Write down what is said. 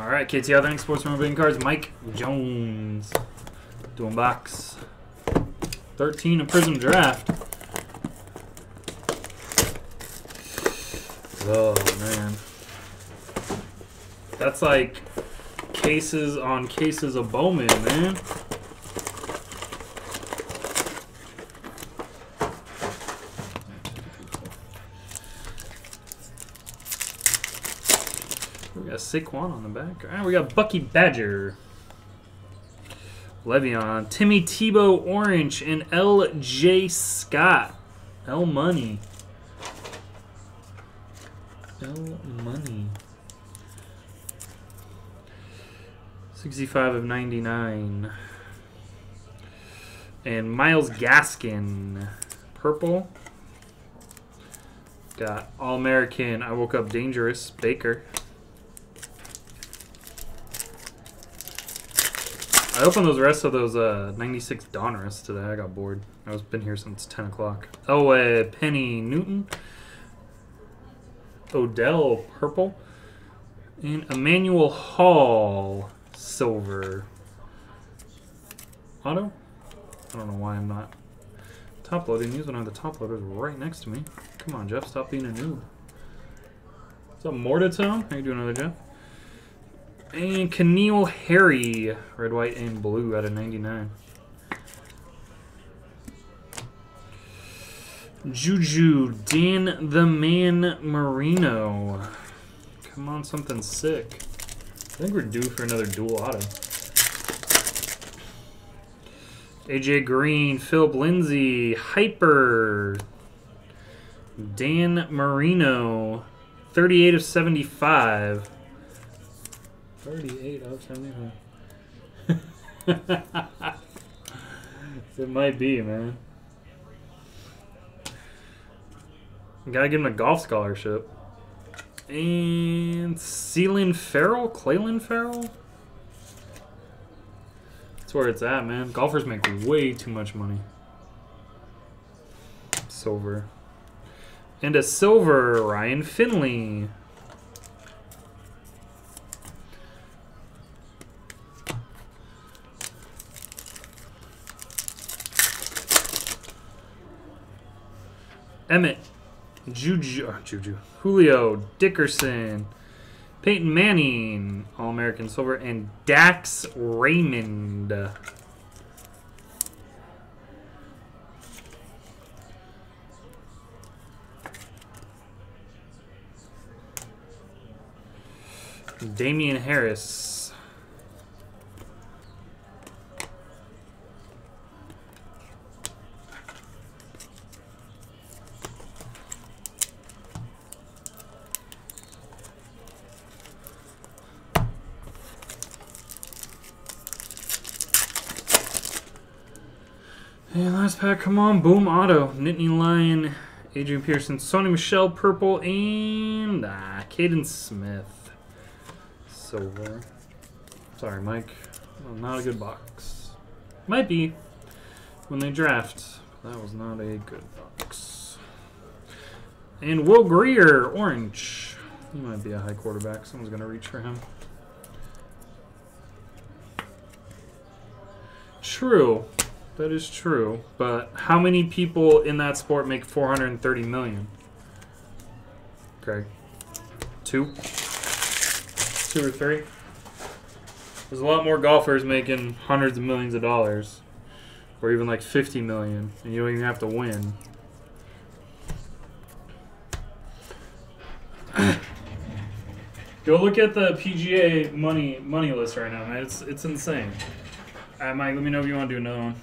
All right, KT Authentic Sports Memorabilia Cards. Mike Jones. Doing box. 13 a Prizm Draft. Oh, man. That's like cases on cases of Bowman, man. Got Saquon on the back. All right, we got Bucky Badger. Le'Veon. Timmy Tebow Orange and L.J. Scott. L Money. L Money. 65 of 99. And Myles Gaskin. Purple. Got All American. I woke up dangerous. Baker. I opened those rest of those uh, 96 Donruss today. I got bored. I was been here since 10 o'clock. Oh, uh, Penny Newton. Odell purple. And Emmanuel Hall silver. Auto? I don't know why I'm not top loading these when I have the top loaders right next to me. Come on, Jeff. Stop being a noob. What's up, Mortatone? How you doing, other Jeff? And N'Keal Harry, red, white, and blue out of 99. Juju, Dan the Man Marino. Come on, something sick. I think we're due for another dual auto. AJ Green, Phillip Lindsay, Hyper, Dan Marino, 38 of 75. 38 out of 75. it might be, man. Gotta give him a golf scholarship. And Ceylon Farrell? Clayton Farrell? That's where it's at, man. Golfers make way too much money. Silver. And a silver, Ryan Finley. Emmett, Juju, oh, Juju, Julio Dickerson, Peyton Manning, All American Silver, and Dax Raymond. Damien Harris. And last pack, come on, boom, auto. Nittany Lion, Adrian Pearson, Sony Michel, purple, and ah, Kaden Smith, silver. Sorry, Mike. Well, not a good box. Might be when they draft. That was not a good box. And Will Grier, orange. He might be a high quarterback. Someone's going to reach for him. True. That is true. But how many people in that sport make 430 million? Greg. Two? Two or three? There's a lot more golfers making hundreds of millions of dollars. Or even like 50 million. And you don't even have to win. Go look at the PGA money money list right now, man. It's it's insane. All right, Mike, let me know if you want to do another one.